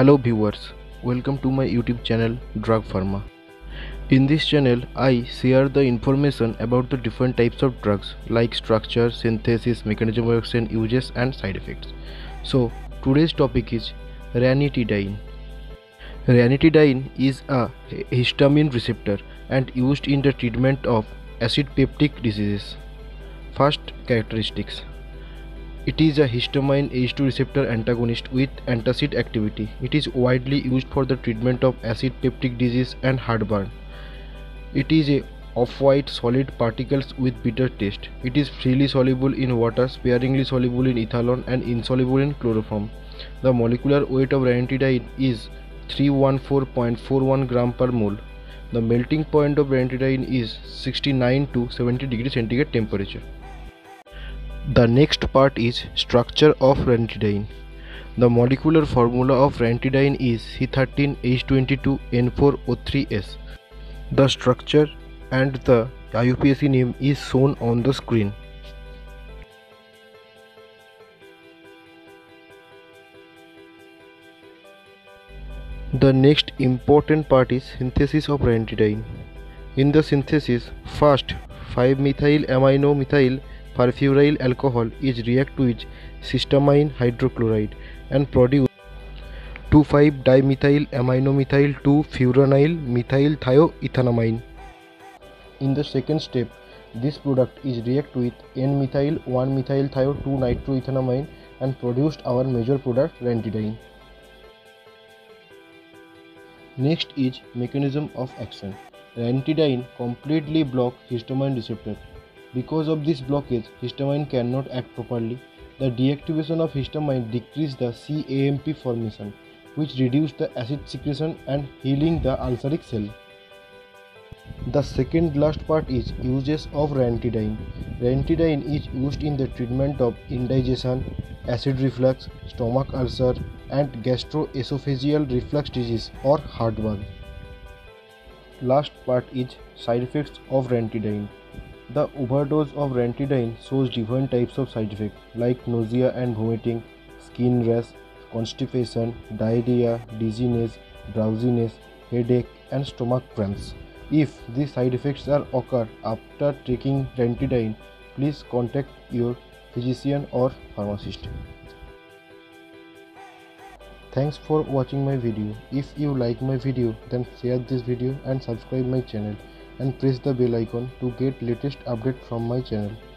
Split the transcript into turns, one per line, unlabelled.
Hello viewers, welcome to my YouTube channel Drug Pharma. In this channel, I share the information about the different types of drugs like structure, synthesis, mechanism of action, uses and side effects. So, today's topic is ranitidine. Ranitidine is a histamine receptor and used in the treatment of acid peptic diseases. First characteristics it is a histamine H2 receptor antagonist with antacid activity. It is widely used for the treatment of acid peptic disease and heartburn. It is a off-white solid particles with bitter taste. It is freely soluble in water, sparingly soluble in ethanol and insoluble in chloroform. The molecular weight of ranitidine is 314.41 gram per mole. The melting point of ranitidine is 69 to 70 degree centigrade temperature. The next part is structure of ranitidine. The molecular formula of ranitidine is C13H22N4O3S. The structure and the IUPAC name is shown on the screen. The next important part is synthesis of ranitidine. In the synthesis, first 5-methyl amino methyl furfuryl alcohol is react with cysteamine hydrochloride and produce 2,5-dimethyl aminomethyl 2-furanyl methyl thioethanamine. In the second step, this product is react with N-methyl 1-methyl thio 2-nitroethanamine and produced our major product ranitidine. Next is mechanism of action. Ranitidine completely block histamine receptor because of this blockage, histamine cannot act properly. The deactivation of histamine decreases the CAMP formation, which reduces the acid secretion and healing the ulceric cell. The second last part is uses of ranitidine. Ranitidine is used in the treatment of indigestion, acid reflux, stomach ulcer, and gastroesophageal reflux disease or heartburn. Last part is side effects of ranitidine. The overdose of ranitidine shows different types of side effects like nausea and vomiting, skin rash, constipation, diarrhea, dizziness, drowsiness, headache and stomach cramps. If these side effects are occur after taking ranitidine, please contact your physician or pharmacist. Thanks for watching my video. If you like my video then share this video and subscribe my channel and press the bell icon to get latest update from my channel.